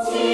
See?